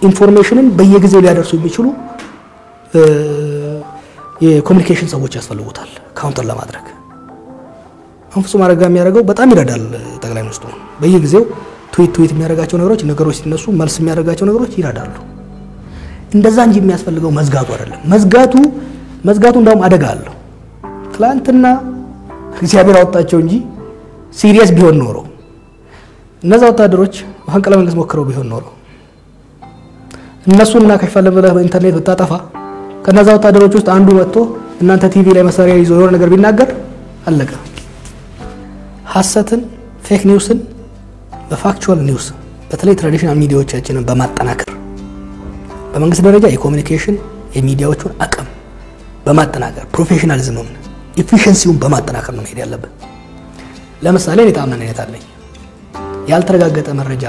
information ን በየጊዜው ሊያደርሱ የሚችሉ የ communication ሰዎች ያስፈልጉታል counter ለማድረግ። አሁን ፍጹም አረጋ የሚያደርገው በጣም ይረዳል። ጠቅላይ ሚኒስትሩ በየጊዜው tweet tweet የሚያደርጋቸው ነገሮች ነገሮች ሲነሱ መልስ የሚያደርጋቸው ነገሮች ይረዳሉ። እንደዛ እንጂ የሚያስፈልገው መዝጋቱ አይደለም። መዝጋቱ መዝጋቱ እንዳውም አደጋ አለው። ትላንትና እግዚአብሔር አወጣቸው እንጂ serious ቢሆን ኖሮ እነዛ ወታደሮች መፈንቅለ መንግስት ሞክረው ቢሆን ኖሮ እነሱን እናከሽፋለን ብለህ በኢንተርኔት ብታጠፋ ከነዛ ወታደሮች ውስጥ አንዱ መጥቶ እናንተ ቲቪ ላይ መሳሪያ ይዞ የሆነ ነገር ቢናገር አለቀ። ሀሰትን fake news ን በ factual news በተለይ traditional ሚዲያዎቻችንን በማጠናከር በመንግስት ደረጃ የኮሚኒኬሽን የሚዲያዎቹን አቅም በማጠናከር professionalism ን ኤፊሽንሲውን በማጠናከር ነው መሄድ ያለብን። ለምሳሌ እኔ ታማኝነት አለኝ። ያልተረጋገጠ መረጃ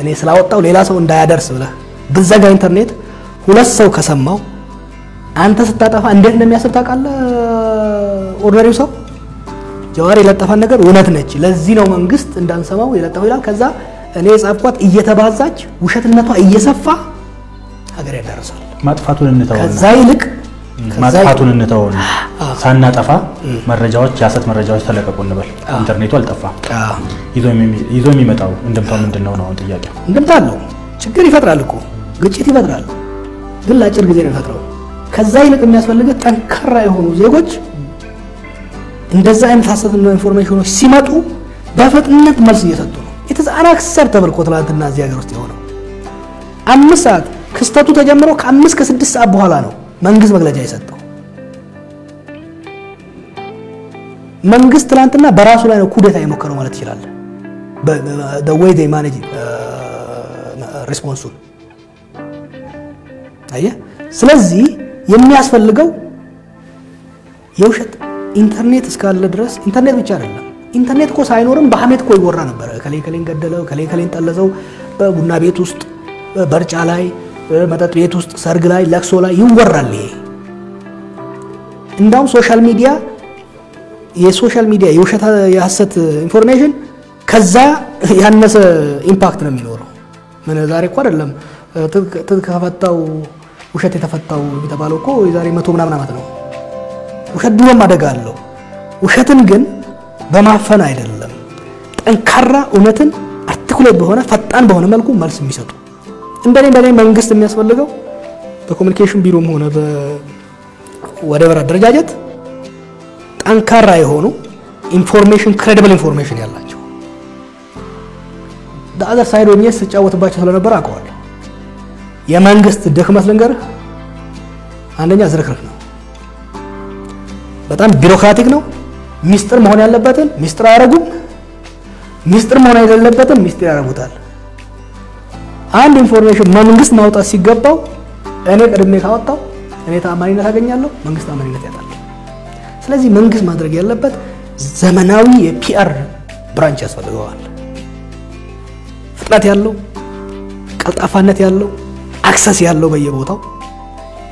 እኔ ስላወጣው ሌላ ሰው እንዳያደርስ ብለህ ብዘጋ ኢንተርኔት ሁለት ሰው ከሰማው አንተ ስታጠፋ እንዴት እንደሚያስብ ታውቃለህ? ኦርዲናሪው ሰው ጀዋር የለጠፋን ነገር እውነት ነች፣ ለዚህ ነው መንግስት እንዳንሰማው የለጠፈው ይላል። ከዛ እኔ የጻፍኳት እየተባዛች ውሸትነቷ እየሰፋ ሀገር ያዳርሳል። ማጥፋቱን እንተውና ከዛ ይልቅ ማጥፋቱን እንተውና ሳናጠፋ መረጃዎች የሀሰት መረጃዎች ተለቀቁ እንበል። ኢንተርኔቱ አልጠፋ። ይዞ የሚመጣው እንድምታው ምንድን ነው ነው አሁን ጥያቄው። እንድምታ አለው። ችግር ይፈጥራል እኮ። ግጭት ይፈጥራል፣ ግን ለአጭር ጊዜ ነው የሚፈጥረው። ከዛ ይልቅ የሚያስፈልገው ጠንካራ የሆኑ ዜጎች እንደዛ አይነት ሀሰትና information ኦች ሲመጡ በፍጥነት መልስ እየሰጡ ነው። የተዛናክሰር ተብልኮ ትላንትና እዚህ ሀገር ውስጥ የሆነው። አምስት ሰዓት ክስተቱ ተጀምሮ ከአምስት ከስድስት ሰዓት በኋላ ነው መንግስት መግለጫ የሰጠው። መንግስት ትላንትና በራሱ ላይ ነው ኩዴታ የሞከረው ማለት ይችላል። the way they manage response ኡን አየህ። ስለዚህ የሚያስፈልገው የውሸት ኢንተርኔት እስካለ ድረስ ኢንተርኔት ብቻ አይደለም። ኢንተርኔት እኮ ሳይኖርም በሀሜት እኮ ይወራ ነበረ። እከሌ እከሌን ገደለው፣ እከሌ እከሌን ጠለዘው፣ በቡና ቤት ውስጥ፣ በርጫ ላይ፣ መጠጥ ቤት ውስጥ፣ ሰርግ ላይ፣ ለቅሶ ላይ ይወራል። ይሄ እንዳውም social media የ social media የውሸት የሀሰት information ከዛ ያነሰ impact ነው የሚኖረው። ምን ዛሬ እኮ አይደለም ትጥቅ ከፈታው ውሸት የተፈታው የተባለው እኮ የዛሬ መቶ ምናምን ዓመት ነው። ውሸት ድሮም አደጋ አለው። ውሸትን ግን በማፈን አይደለም፣ ጠንካራ እውነትን articulate በሆነ ፈጣን በሆነ መልኩ መልስ የሚሰጡ እንደኔ እንደኔ መንግስት የሚያስፈልገው በኮሚኒኬሽን ቢሮም ሆነ በወደበር አደረጃጀት ጠንካራ የሆኑ information credible information ያላቸው በ other side ሆኜ ስጫወትባቸው ስለነበር አውቀዋለሁ። የመንግስት ድክመት ልንገርህ፣ አንደኛ ዝርክርክ ነው። በጣም bureaucratic ነው። ሚስጥር መሆን ያለበትን ሚስጥር አያደርጉም። ሚስጥር መሆን የሌለበትን ሚስጥር ያደርጉታል። አንድ information መንግስት ማውጣት ሲገባው እኔ ቀድሜ ካወጣው እኔ ተአማኒነት አገኛለሁ፣ መንግስት ተአማኒነት ያጣል። ስለዚህ መንግስት ማድረግ ያለበት ዘመናዊ የ PR branch ያስፈልገዋል። ፍጥነት ያለው ቀልጣፋነት ያለው access ያለው በየቦታው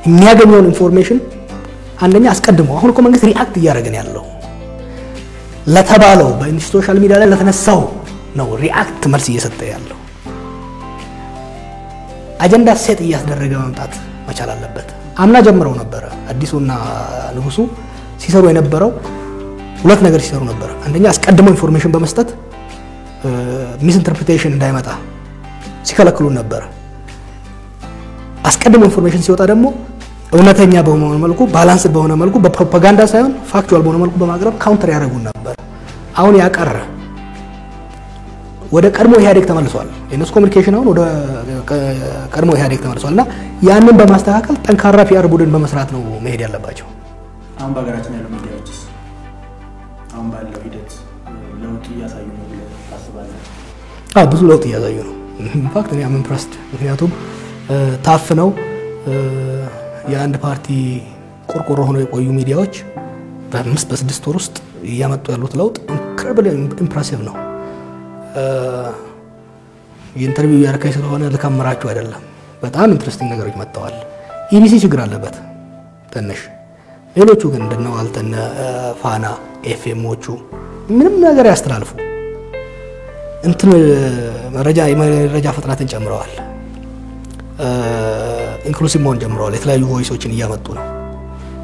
የሚያገኘውን information አንደኛ አስቀድሞ አሁን እኮ መንግስት react እያደረገን ያለው ለተባለው በ social media ላይ ለተነሳው ነው react መልስ እየሰጠ ያለው። አጀንዳ set እያስደረገ መምጣት መቻል አለበት። አምና ጀምረው ነበረ አዲሱና ንጉሱ ሲሰሩ የነበረው ሁለት ነገር ሲሰሩ ነበረ። አንደኛ አስቀድመው information በመስጠት misinterpretation እንዳይመጣ ሲከለክሉን ነበረ። አስቀድሞ information ሲወጣ ደግሞ እውነተኛ በሆነ መልኩ balance በሆነ መልኩ በፕሮፓጋንዳ ሳይሆን factual በሆነ መልኩ በማቅረብ counter ያደረጉን ነበር። አሁን ያቀረ ወደ ቀድሞ ኢህአዴግ ተመልሷል። የነሱ ኮሚኒኬሽን አሁን ወደ ቀድሞ ኢህአዴግ ተመልሷል እና ያንን በማስተካከል ጠንካራ PR ቡድን በመስራት ነው መሄድ ያለባቸው። አሁን በሀገራችን ያሉ ሚዲያዎችስ አሁን ባለው ሂደት ለውጥ እያሳዩ ነው ብለህ ታስባለህ? አዎ ብዙ ለውጥ እያሳዩ ነው። in fact እኔ I'm impressed ምክንያቱም ታፍነው የአንድ ፓርቲ ቆርቆሮ ሆነው የቆዩ ሚዲያዎች በአምስት በስድስት ወር ውስጥ እያመጡ ያሉት ለውጥ incredible impressive ነው። የ interview እያደረከኝ ስለሆነ ልከምራችሁ አይደለም። በጣም interesting ነገሮች መጥተዋል። ኢቢሲ ችግር አለበት ትንሽ፣ ሌሎቹ ግን እንደነ ዋልታ እነ ፋና ኤፍኤሞቹ ምንም ነገር ያስተላልፉ እንትን መረጃ የመረጃ ፍጥነትን ጨምረዋል። inclusive መሆን ጀምረዋል። የተለያዩ voice ኦችን እያመጡ ነው።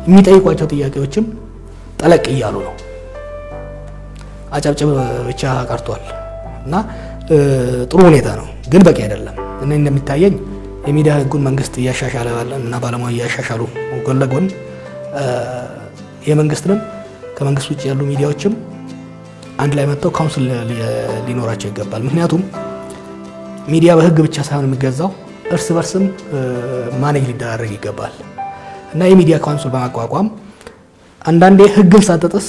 የሚጠይቋቸው ጥያቄዎችም ጠለቅ እያሉ ነው። አጨብጭብ ብቻ ቀርቷል እና ጥሩ ሁኔታ ነው፣ ግን በቂ አይደለም። እኔ እንደሚታየኝ የሚዲያ ሕጉን መንግስት እያሻሻለ እና ባለሙያ እያሻሻሉ ጎን ለጎን የመንግስትንም ከመንግስት ውጭ ያሉ ሚዲያዎችም አንድ ላይ መጥተው council ሊኖራቸው ይገባል። ምክንያቱም ሚዲያ በህግ ብቻ ሳይሆን የሚገዛው እርስ በርስም manage ሊደራረግ ይገባል እና የሚዲያ council በማቋቋም አንዳንዴ ህግን ሳትጥስ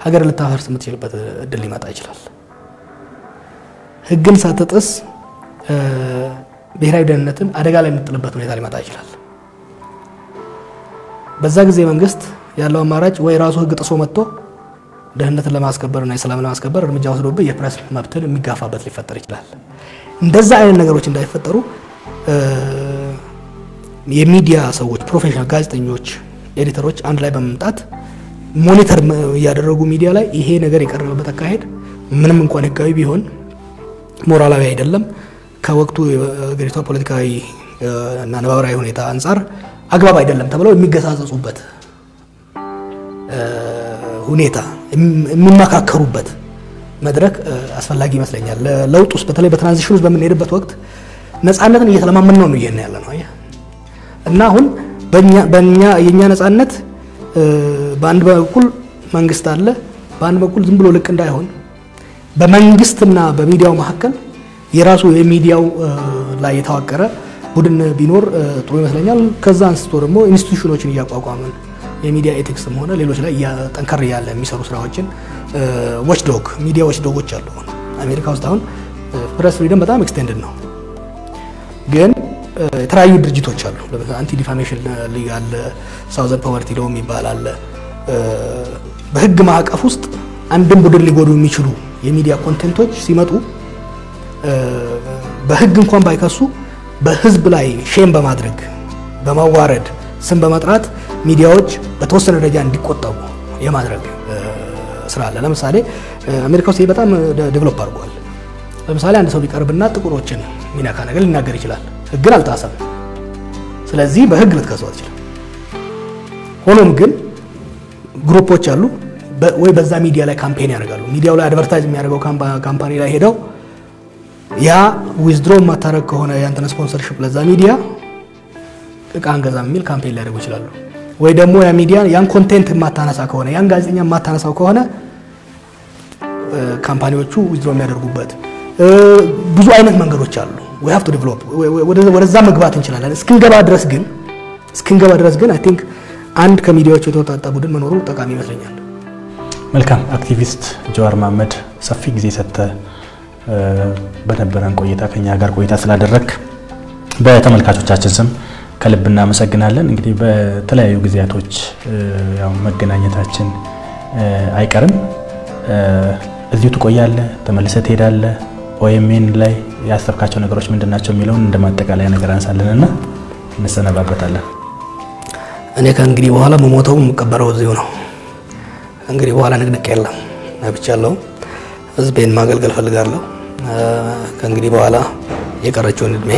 ሀገር ልታፈርስ የምትችልበት እድል ሊመጣ ይችላል። ህግን ሳትጥስ ብሔራዊ ደህንነትን አደጋ ላይ የምጥልበት ሁኔታ ሊመጣ ይችላል። በዛ ጊዜ መንግስት ያለው አማራጭ ወይ ራሱ ህግ ጥሶ መጥቶ ደህንነትን ለማስከበር እና የሰላም ለማስከበር እርምጃ ወስዶብህ የፕሬስ መብትን የሚጋፋበት ሊፈጠር ይችላል። እንደዛ አይነት ነገሮች እንዳይፈጠሩ የሚዲያ ሰዎች፣ professional ጋዜጠኞች፣ editor ኦች አንድ ላይ በመምጣት monitor እያደረጉ ሚዲያ ላይ ይሄ ነገር የቀረበበት አካሄድ ምንም እንኳን ህጋዊ ቢሆን ሞራላዊ አይደለም፣ ከወቅቱ የሀገሪቷ ፖለቲካዊ እና ነባራዊ ሁኔታ አንጻር አግባብ አይደለም ተብለው የሚገሳጸጹበት ሁኔታ የሚመካከሩበት መድረክ አስፈላጊ ይመስለኛል። ለውጥ ውስጥ በተለይ በትራንዚሽን ውስጥ በምንሄድበት ወቅት ነፃነትን እየተለማመን ነው እየሄድን ያለ ነው። እና አሁን በእኛ የእኛ ነፃነት በአንድ በኩል መንግስት አለ፣ በአንድ በኩል ዝም ብሎ ልቅ እንዳይሆን በመንግስትና በሚዲያው መካከል የራሱ የሚዲያው ላይ የተዋቀረ ቡድን ቢኖር ጥሩ ይመስለኛል። ከዛ አንስቶ ደግሞ institution ኦችን እያቋቋምን የሚዲያ ethics ም ሆነ ሌሎች ላይ ጠንከር ያለ የሚሰሩ ስራዎችን watchdog ሚዲያ watchdog ኦች አሉ። አሜሪካ ውስጥ አሁን press freedom በጣም extended ነው፣ ግን የተለያዩ ድርጅቶች አሉ። Anti Defamation League አለ፣ Southern Poverty Law የሚባል አለ። በህግ ማዕቀፍ ውስጥ አንድን ቡድን ሊጎዱ የሚችሉ የሚዲያ content ኦች ሲመጡ በህግ እንኳን ባይከሱ በህዝብ ላይ shame በማድረግ በማዋረድ ስም በመጥራት ሚዲያዎች በተወሰነ ደረጃ እንዲቆጠቡ የማድረግ ስራ አለ። ለምሳሌ አሜሪካ ውስጥ በጣም develop አድርጓል። ለምሳሌ አንድ ሰው ቢቀርብና ጥቁሮችን ሚነካ ነገር ሊናገር ይችላል። ህግን አልጣሰም። ስለዚህ በህግ ልትከሰው አትችልም። ሆኖም ግን group ኦች አሉ ወይ በዛ ሚዲያ ላይ campaign ያደርጋሉ። ሚዲያው ላይ advertise የሚያደርገው company ላይ ሄደው ያ withdraw የማታረግ ከሆነ ያንተን sponsorship ለዛ ሚዲያ እቃ አንገዛም የሚል campaign ሊያደርጉ ይችላሉ። ወይ ደግሞ ያ ሚዲያ ያን content የማታነሳ ከሆነ ያን ጋዜጠኛ የማታነሳው ከሆነ company ዎቹ withdraw የሚያደርጉበት ብዙ አይነት መንገዶች አሉ። we have to develop ወደዛ መግባት እንችላለን። እስክንገባ ድረስ ግን እስክንገባ ድረስ ግን I think አንድ ከሚዲያዎች የተወጣጣ ቡድን መኖሩ ጠቃሚ ይመስለኛል። መልካም አክቲቪስት ጀዋር መሀመድ ሰፊ ጊዜ ሰጥተህ በነበረን ቆይታ ከኛ ጋር ቆይታ ስላደረግክ በተመልካቾቻችን ስም ከልብ እናመሰግናለን። እንግዲህ በተለያዩ ጊዜያቶች ያው መገናኘታችን አይቀርም። እዚሁ ትቆያለህ፣ ተመልሰህ ትሄዳለህ። ኦኤምኤን ላይ ያሰብካቸው ነገሮች ምንድን ናቸው የሚለውን እንደ ማጠቃለያ ነገር አንሳለን እና እንሰነባበታለን። እኔ ከእንግዲህ በኋላ መሞተው የምቀበረው እዚሁ ነው። እንግዲህ በኋላ ንቅንቅ የለም ብቻለሁ። ህዝቤን ማገልገል ፈልጋለሁ። ከእንግዲህ በኋላ የቀረችውን እድሜ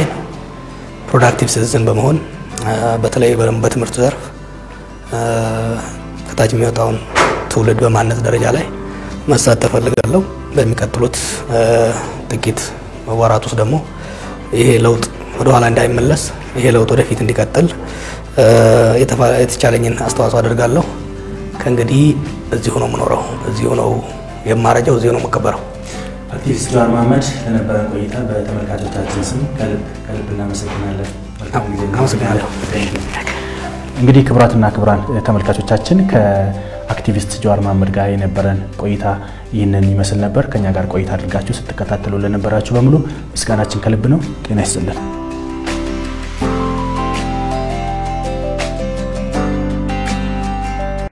productive citizen በመሆን በተለይ በትምህርቱ ዘርፍ ከታች የሚወጣውን ትውልድ በማነጽ ደረጃ ላይ መሳተፍ ፈልጋለሁ። በሚቀጥሉት ጥቂት ወራት ውስጥ ደግሞ ይሄ ለውጥ ወደኋላ እንዳይመለስ ይሄ ለውጥ ወደፊት እንዲቀጥል የተቻለኝን አስተዋጽኦ አደርጋለሁ። ከእንግዲህ እዚሁ ነው የምኖረው፣ እዚሁ ነው የማረጀው፣ እዚሁ ነው የምከበረው። አክቲቪስት ጀዋር መሀመድ ለነበረን ቆይታ በተመልካቾቻችን ስም ከልብ ከልብ እናመሰግናለን። አመሰግናለሁ። እንግዲህ ክቡራትና ክቡራን ተመልካቾቻችን ከአክቲቪስት ጀዋር መሀመድ ጋር የነበረን ቆይታ ይህንን ይመስል ነበር። ከኛ ጋር ቆይታ አድርጋችሁ ስትከታተሉ ለነበራችሁ በሙሉ ምስጋናችን ከልብ ነው። ጤና ይስጥልን።